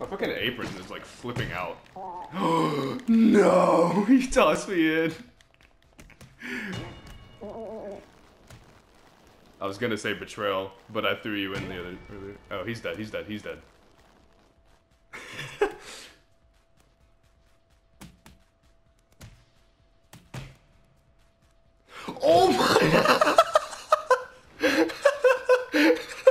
My fucking apron is like flipping out. no! He tossed me in! I was gonna say betrayal, but I threw you in the other. Earlier. Oh, he's dead, he's dead, he's dead. oh my!